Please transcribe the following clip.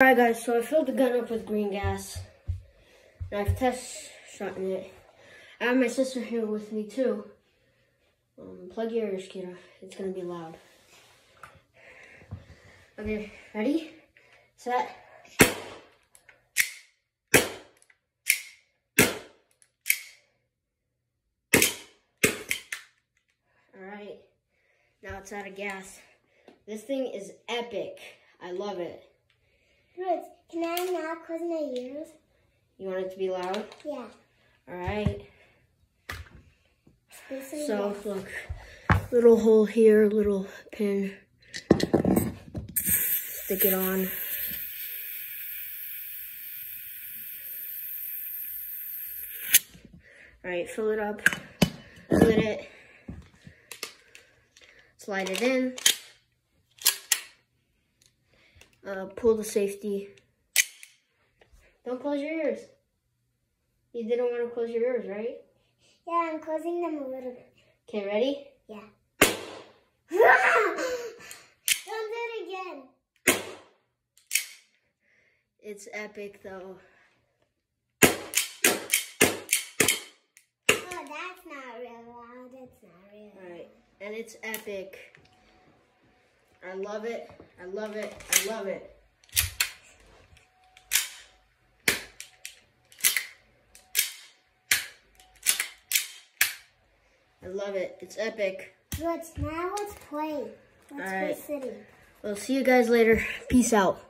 Alright guys, so I filled the gun up with green gas. And I've test shot in it. I have my sister here with me too. Um, plug your ears, Kira. It's gonna be loud. Okay, ready? Set. Alright, now it's out of gas. This thing is epic. I love it. Roots, can I now close my ears? You want it to be loud? Yeah. Alright. So yes. look, little hole here, little pin. Stick it on. All right, fill it up, lit it, slide it in, uh, pull the safety. Don't close your ears. You didn't want to close your ears, right? Yeah, I'm closing them a little bit. Okay, ready? Yeah. Don't do it again. It's epic though. Oh, that's not real loud. It's not real. Alright, and it's epic. I love it. I love it. I love it. I love it. It's epic. Let's now let's play. Let's All right. play city. We'll see you guys later. Peace out.